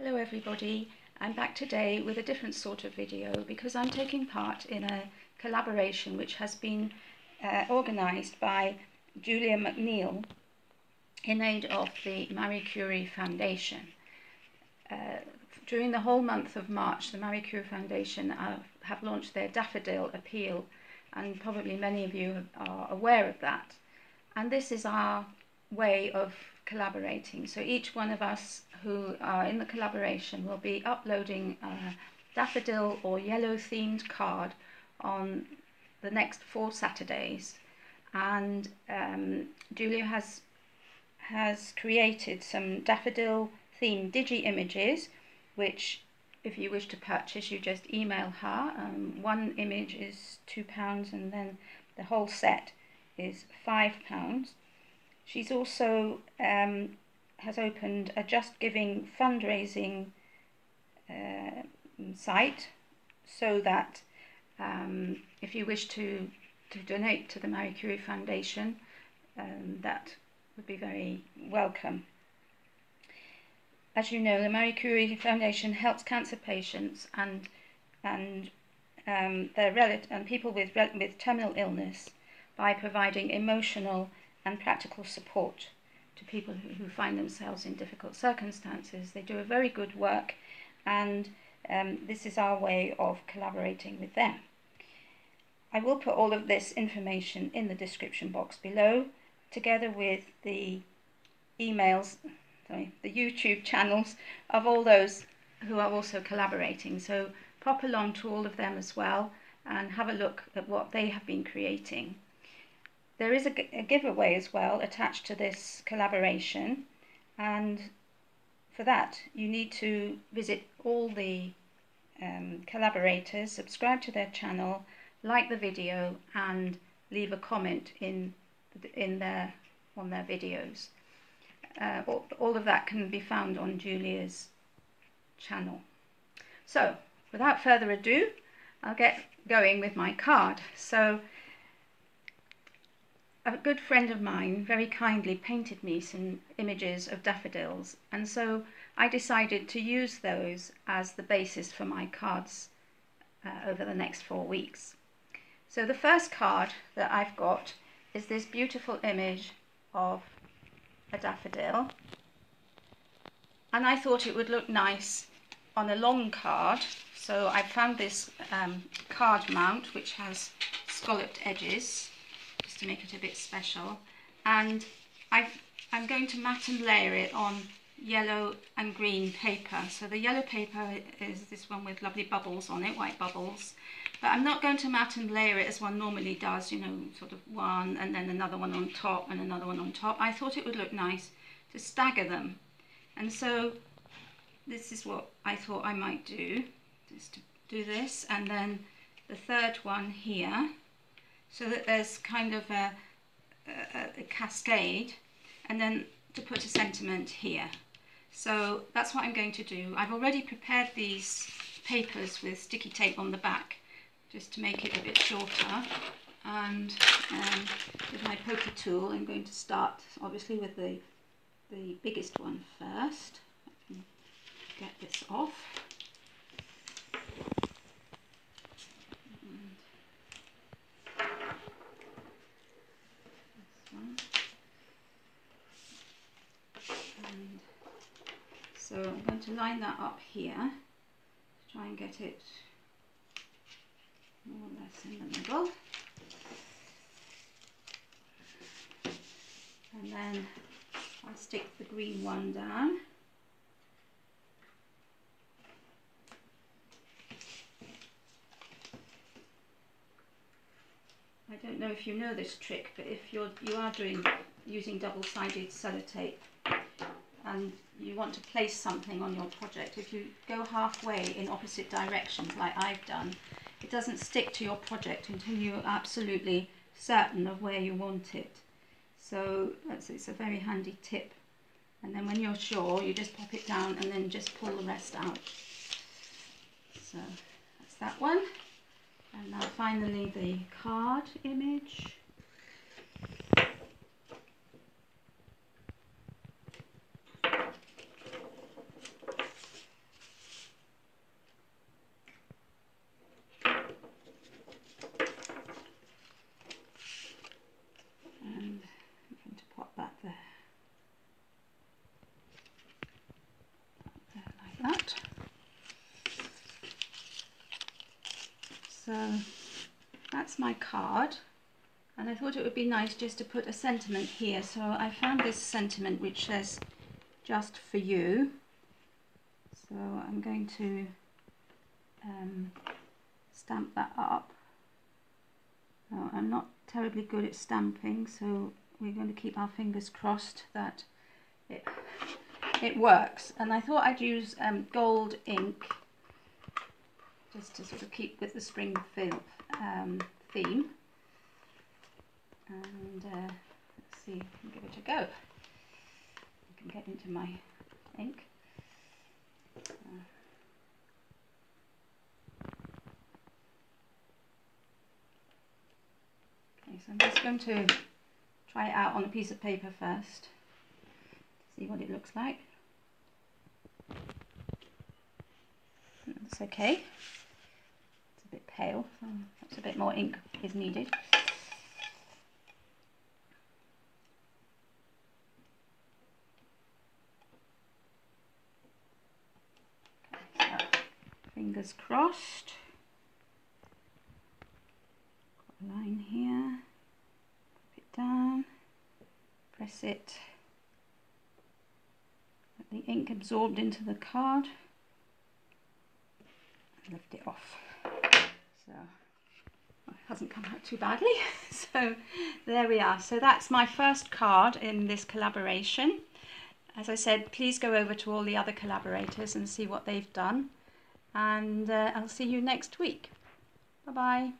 Hello everybody, I'm back today with a different sort of video because I'm taking part in a collaboration which has been uh, organised by Julia McNeill in aid of the Marie Curie Foundation. Uh, during the whole month of March, the Marie Curie Foundation have, have launched their Daffodil Appeal and probably many of you are aware of that. And this is our way of collaborating. So each one of us who are in the collaboration will be uploading a daffodil or yellow themed card on the next four Saturdays. And um, Julia has has created some daffodil themed digi images, which if you wish to purchase, you just email her. Um, one image is two pounds, and then the whole set is five pounds. She's also um, has opened a Just Giving fundraising uh, site so that um, if you wish to, to donate to the Marie Curie Foundation, um, that would be very welcome. As you know, the Marie Curie Foundation helps cancer patients and and um, their rel- and people with with terminal illness by providing emotional and practical support to people who, find themselves in difficult circumstances. They do a very good work, and um, this is our way of collaborating with them. I will put all of this information in the description box below, together with the emails, sorry, the YouTube channels of all those who are also collaborating. So pop along to all of them as well and have a look at what they have been creating. There is a, a giveaway as well attached to this collaboration and for that you need to visit all the um, collaborators, subscribe to their channel, like the video and leave a comment in in their on their videos. Uh, all, all of that can be found on Julia's channel. So without further ado, I'll get going with my card. So a good friend of mine very kindly painted me some images of daffodils and so I decided to use those as the basis for my cards uh, over the next four weeks. So the first card that I've got is this beautiful image of a daffodil and I thought it would look nice on a long card so I found this um, card mount which has scalloped edges to make it a bit special. And i am going to mat and layer it on yellow and green paper. So the yellow paper is this one with lovely bubbles on it, white bubbles. But I'm not going to mat and layer it as one normally does, you know, sort of one and then another one on top and another one on top. I thought it would look nice to stagger them. And so this is what I thought I might do, just to do this. And then the third one here so that there's kind of a, a, a cascade and then to put a sentiment here. So that's what I'm going to do. I've already prepared these papers with sticky tape on the back just to make it a bit shorter and um, with my poker tool I'm going to start obviously with the the biggest one first. Get this off. I'm going to line that up here to try and get it more or less in the middle. And then I'll stick the green one down. I don't know if you know this trick, but if you're you are doing using double-sided sellotape and you want to place something on your project, if you go halfway in opposite directions like I've done, it doesn't stick to your project until you're absolutely certain of where you want it. So it's a very handy tip. And then when you're sure, you just pop it down and then just pull the rest out. So that's that one. And now finally the card image. that. So that's my card. And I thought it would be nice just to put a sentiment here. So I found this sentiment which says just for you. So I'm going to um, stamp that up. I'm not terribly good at stamping so we're going to keep our fingers crossed that it, it works. And I thought I'd use um, gold ink just to sort of keep with the spring um, theme. And uh, let's see, give it a go. I can get into my ink. Uh, okay, so I'm just going to try it out on a piece of paper first see what it looks like. That's okay pale, so a bit more ink is needed. Fingers crossed. Got a line here, pop it down, press it, let the ink absorbed into the card, lift it off so it hasn't come out too badly. So there we are. So that's my first card in this collaboration. As I said please go over to all the other collaborators and see what they've done. And uh, I'll see you next week. Bye bye